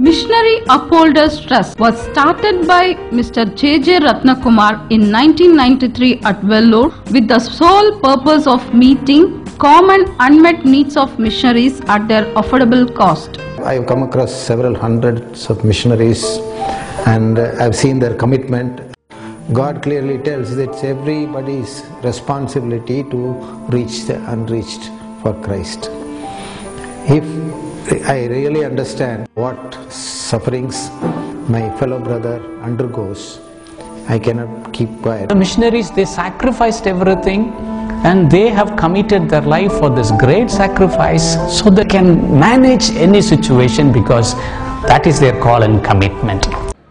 Missionary Upholders Trust was started by Mr. J. J. Ratnakumar in 1993 at Vellore with the sole purpose of meeting common unmet needs of missionaries at their affordable cost. I've come across several hundreds of missionaries and uh, I've seen their commitment. God clearly tells that it's everybody's responsibility to reach the unreached for Christ. If I really understand what sufferings my fellow brother undergoes, I cannot keep quiet. The missionaries, they sacrificed everything and they have committed their life for this great sacrifice so they can manage any situation because that is their call and commitment.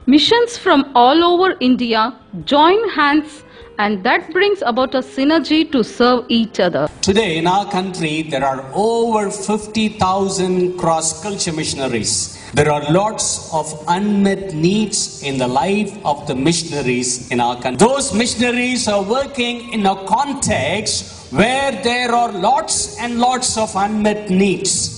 Missions from all over India join hands and that brings about a synergy to serve each other. Today in our country, there are over 50,000 cross culture missionaries. There are lots of unmet needs in the life of the missionaries in our country. Those missionaries are working in a context where there are lots and lots of unmet needs.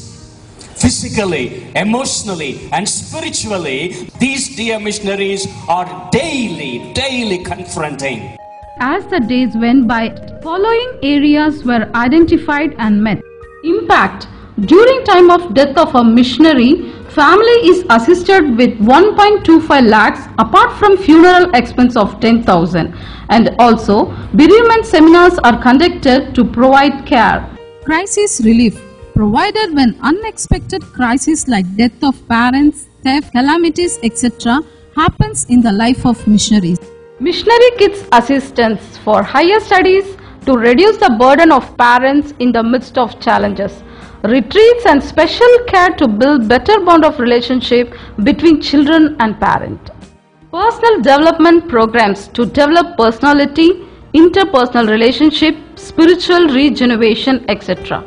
Physically, emotionally, and spiritually, these dear missionaries are daily, daily confronting. As the days went by, following areas were identified and met. Impact During time of death of a missionary, family is assisted with 1.25 lakhs apart from funeral expense of 10,000 and also bereavement seminars are conducted to provide care. Crisis relief provided when unexpected crises like death of parents, theft, calamities, etc. happens in the life of missionaries. Missionary Kids Assistance for higher studies to reduce the burden of parents in the midst of challenges. Retreats and special care to build better bond of relationship between children and parent. Personal development programs to develop personality, interpersonal relationship, spiritual regeneration, etc.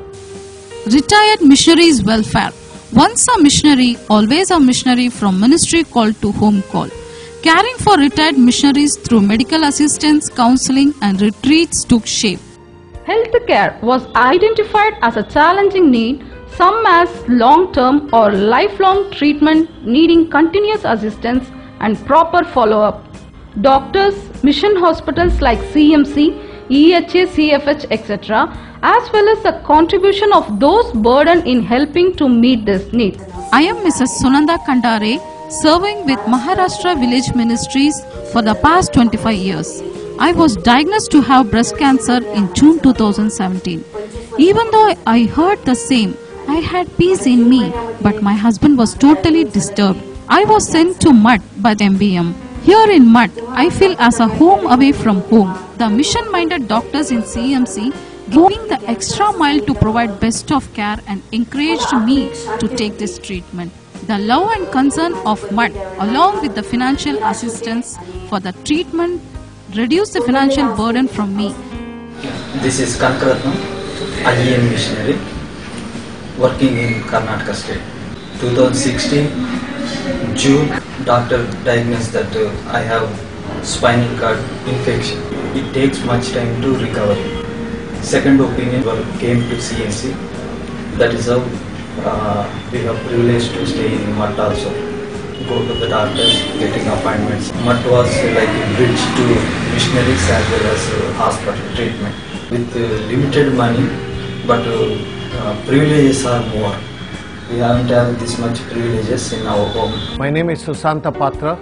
Retired Missionaries Welfare Once a missionary, always a missionary from ministry called to home call. Caring for retired missionaries through medical assistance, counseling and retreats took shape. Healthcare was identified as a challenging need, some as long-term or lifelong treatment needing continuous assistance and proper follow-up. Doctors, mission hospitals like CMC, EHA, CFH, etc., as well as the contribution of those burdened in helping to meet this need. I am Mrs. Sunanda Kandare, serving with Maharashtra Village Ministries for the past 25 years. I was diagnosed to have breast cancer in June 2017. Even though I heard the same, I had peace in me, but my husband was totally disturbed. I was sent to MUT by the MVM. Here in MUT, I feel as a home away from home. The mission-minded doctors in CMC giving the extra mile to provide best of care and encouraged me to take this treatment. The love and concern of MUT along with the financial assistance for the treatment reduced the financial burden from me. This is Kankaratnam, IEM missionary, working in Karnataka state. 2016, June, doctor diagnosed that uh, I have spinal cord infection. It takes much time to recover. Second opinion came to CMC. That is how uh, we have privilege to stay in MUT also. Go to the doctors, getting appointments. MUT was like a bridge to missionaries as well as uh, hospital treatment. With uh, limited money, but uh, privileges are more. We haven't have this much privileges in our home. My name is Susanta Patra.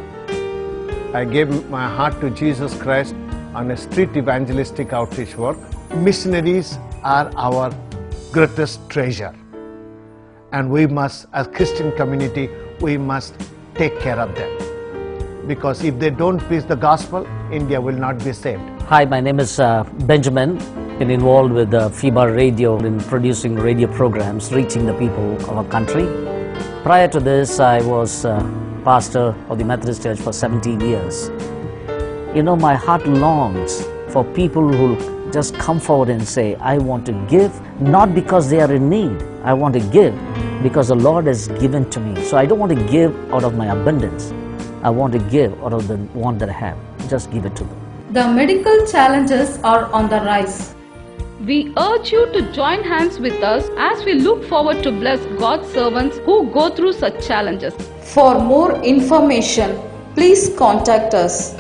I gave my heart to Jesus Christ on a street evangelistic outreach work. Missionaries are our greatest treasure. And we must, as Christian community, we must take care of them. Because if they don't preach the gospel, India will not be saved. Hi, my name is uh, Benjamin. Been involved with uh, FEBA Radio in producing radio programs, reaching the people of our country. Prior to this, I was uh, pastor of the Methodist Church for 17 years. You know, my heart longs for people who just come forward and say, I want to give, not because they are in need. I want to give because the Lord has given to me. So I don't want to give out of my abundance. I want to give out of the one that I have. Just give it to them. The medical challenges are on the rise. We urge you to join hands with us as we look forward to bless God's servants who go through such challenges. For more information, please contact us.